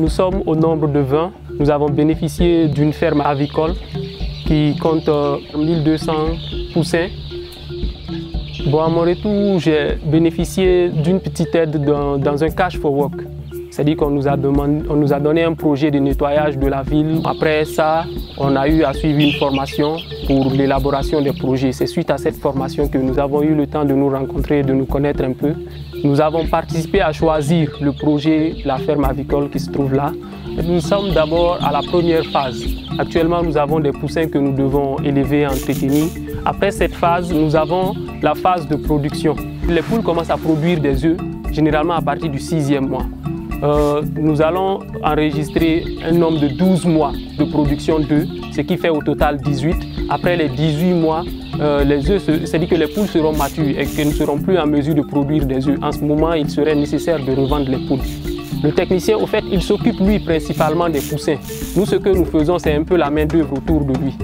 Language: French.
Nous sommes au nombre de 20. Nous avons bénéficié d'une ferme avicole qui compte 1200 euh, poussins. Bon, à mon retour, j'ai bénéficié d'une petite aide dans, dans un cash for work. C'est-à-dire qu'on nous, a donné un projet de nettoyage de la ville. Après ça, on a eu à suivre une formation pour l'élaboration des projets. C'est suite à cette formation que nous avons eu le temps de nous rencontrer, de nous connaître un peu. Nous avons participé à choisir le projet, la ferme avicole qui se trouve là. nous sommes d'abord à la première phase. Actuellement, nous avons des poussins que nous devons élever et entretenir. Après cette phase, nous avons la phase de production. Les poules commencent à produire des œufs, généralement à partir du sixième mois. Euh, nous allons enregistrer un nombre de 12 mois de production d'œufs, ce qui fait au total 18. Après les 18 mois, euh, c'est-à-dire que les poules seront matures et qu'elles ne seront plus en mesure de produire des œufs. En ce moment, il serait nécessaire de revendre les poules. Le technicien, au fait, il s'occupe lui principalement des poussins. Nous, ce que nous faisons, c'est un peu la main d'œuvre autour de lui.